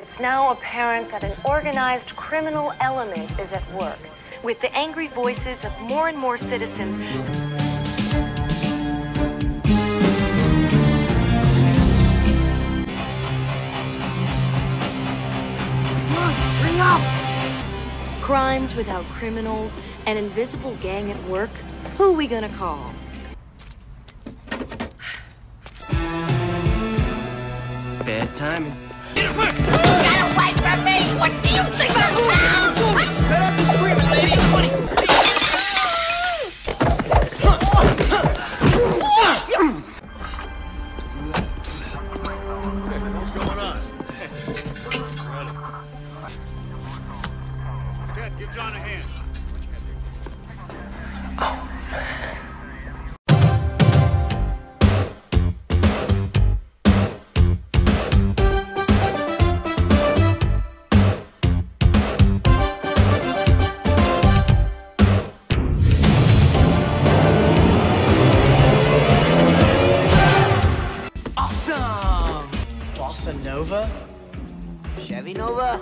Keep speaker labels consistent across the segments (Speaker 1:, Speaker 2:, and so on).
Speaker 1: It's now apparent that an organized criminal element is at work, with the angry voices of more and more citizens.
Speaker 2: Bring up!
Speaker 1: Crimes without criminals, an invisible gang at work. Who are we gonna call?
Speaker 3: Bad timing.
Speaker 2: Get away from
Speaker 3: Bossa Nova?
Speaker 4: Chevy Nova?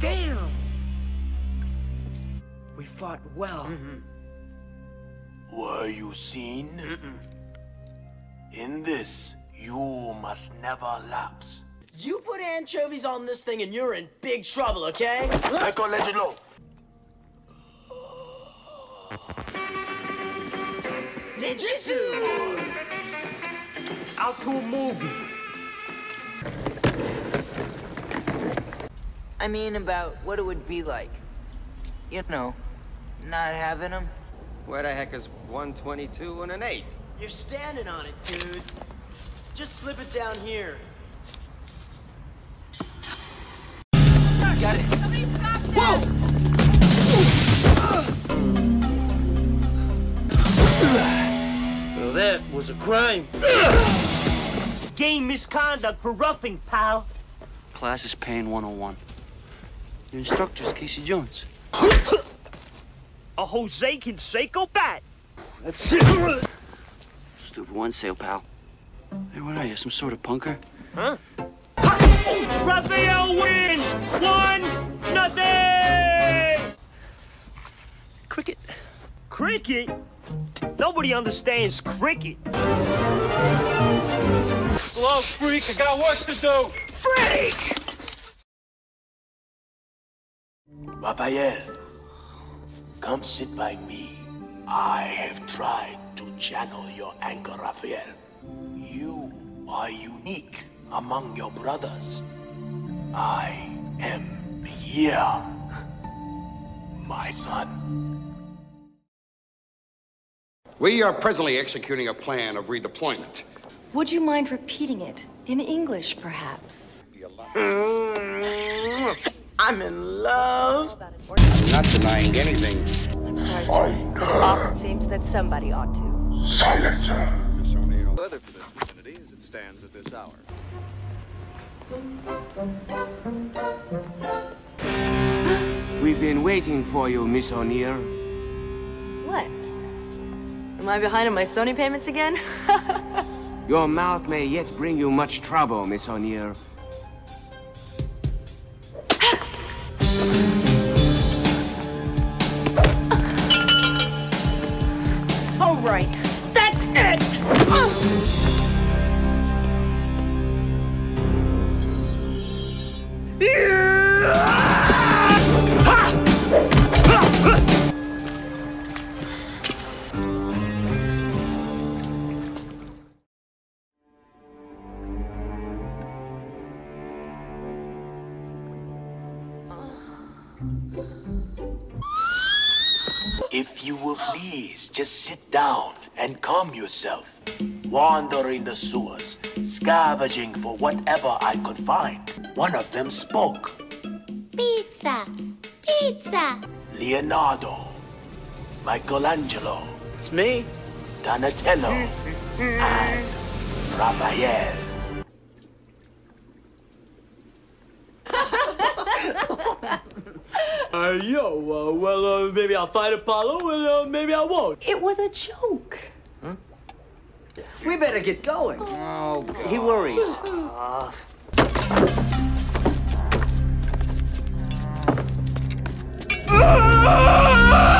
Speaker 3: Damn! We fought well. Mm-hmm.
Speaker 5: Were you seen? In this, you must never lapse.
Speaker 3: You put anchovies on this thing and you're in big trouble, okay?
Speaker 5: Michelangelo!
Speaker 3: Ninjutsu! Out to a movie.
Speaker 4: I mean, about what it would be like. You know, not having them.
Speaker 6: Where the heck is 122 and an 8?
Speaker 3: You're standing on it, dude. Just slip it down here.
Speaker 4: Got it. Whoa!
Speaker 7: Well, that was a crime.
Speaker 3: Game misconduct for roughing, pal.
Speaker 7: Class is paying 101. Your instructor's Casey Jones.
Speaker 3: A Jose Canseco bat. That's it.
Speaker 7: Stupid one sale, pal. Hey, what are you, some sort of punker?
Speaker 3: Huh? Raphael wins! One, nothing!
Speaker 7: Cricket.
Speaker 3: Cricket? Nobody understands cricket.
Speaker 7: Slow, freak. I got work to do.
Speaker 3: Freak!
Speaker 5: Raphael, come sit by me. I have tried to channel your anger, Raphael. You are unique among your brothers. I am here, my son.
Speaker 8: We are presently executing a plan of redeployment.
Speaker 1: Would you mind repeating it? In English, perhaps? Mm-hmm.
Speaker 3: I'm in love.
Speaker 8: I'm not denying anything.
Speaker 1: I'm sorry, Chief. It often seems that somebody ought to.
Speaker 9: Silencer. Miss O'Neil. Weather for this vicinity as it stands at this hour.
Speaker 4: We've been waiting for you, Miss O'Neil.
Speaker 1: What? Am I behind on my Sony payments again?
Speaker 4: Your mouth may yet bring you much trouble, Miss
Speaker 1: O'Neil.
Speaker 5: If you will please just sit down and calm yourself. Wandering the sewers, scavenging for whatever I could find. One of them spoke.
Speaker 2: Pizza! Pizza!
Speaker 5: Leonardo, Michelangelo,
Speaker 3: It's me.
Speaker 5: Donatello, and Raphael.
Speaker 3: uh, yo, uh, well, uh, maybe I'll fight Apollo, and uh, maybe I won't.
Speaker 1: It was a joke. Huh?
Speaker 4: We better get going.
Speaker 6: Oh, oh God.
Speaker 4: he worries. Ah!